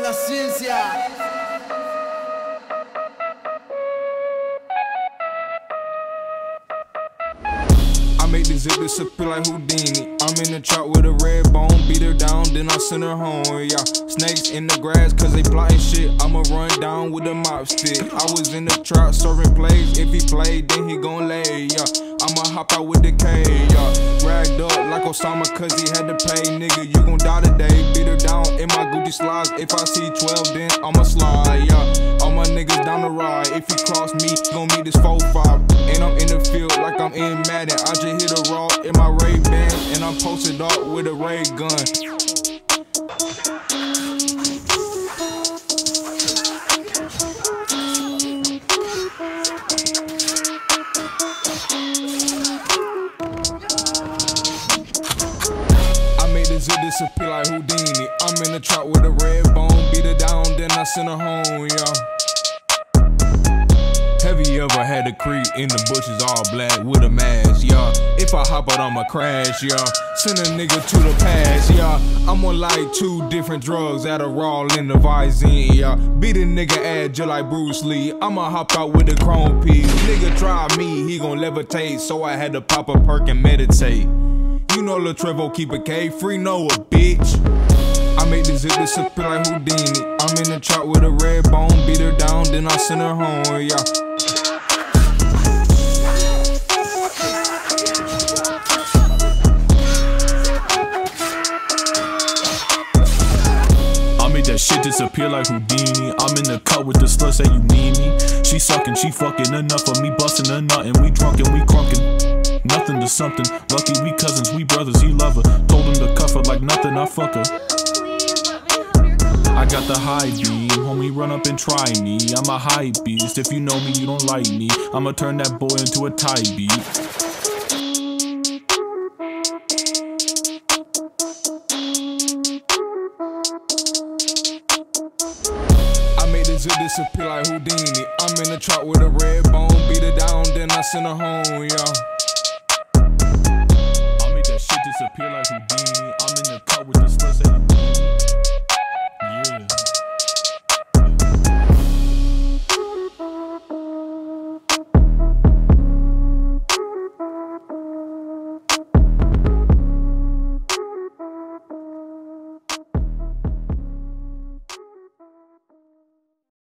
es la ciencia. I make the like Houdini. I'm in the trap with a red bone, beat her down, then I send her home. Yeah, snakes in the grass, cause they plotting shit. I'ma run down with a mop stick. I was in the trap serving plays. If he played, then he gon' lay. Yeah, I'ma hop out with the K. Yeah, like Osama, cause he had to pay. Nigga, you gon' die today. Beat her down in my Gucci slides. If I see 12, then I'ma slide. Yeah, all my niggas down the ride. If he cross me, gon' meet this 4-5. And I'm in the field like I'm in Madden. I just hit a raw in my Ray Ban, and I'm posted up with a ray gun. Disappear like Houdini. I'm in the trap with a red bone, beat her down, then I send her home, y'all. Have you ever had a creep in the bushes all black with a mask, y'all? If I hop out, I'ma crash, y'all. Send a nigga to the past, y'all. I'm on like two different drugs at a raw in the Visine, y'all. Beat a nigga ass just like Bruce Lee. I'ma hop out with the chrome piece. Nigga try me, he gon' levitate, so I had to pop a perk and meditate. Know Lil Trevo keep a K free, know a bitch. I make the zip disappear like Houdini. I'm in the trap with a red bone, beat her down, then I send her home, yeah. That shit disappear like Houdini. I'm in the cut with the slut, say you need me. She sucking, she fucking enough of me, busting a nut, and we drunk and we crunking. Something. Lucky we cousins, we brothers, he love her. Told him to cuff her like nothing, I fuck her. I got the high beam, homie, run up and try me. I'm a high beast. If you know me, you don't like me. I'ma turn that boy into a tie beat. Disappear like Houdini. I'm in the trap with a red bone, beat her down, then I send her home, y'all. Disappear like Houdini. I'm in the cut with the